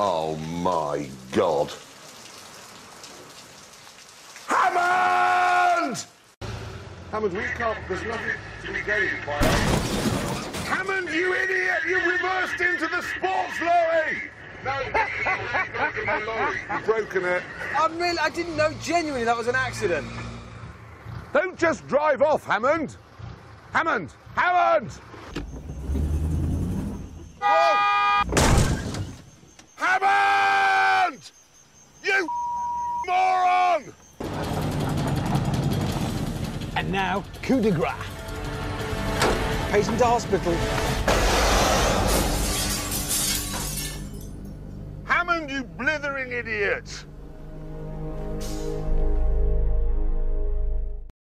Oh, my God. Hammond! Hammond, we can't... There's nothing to be gained by... Hammond, you idiot! You reversed into the sports lorry! No, my lorry. You've broken it. I'm really, I didn't know genuinely that was an accident. Don't just drive off, Hammond. Hammond! Hammond! Whoa! Hammond! You moron! And now, coup de grace. Patient to hospital. Hammond, you blithering idiot!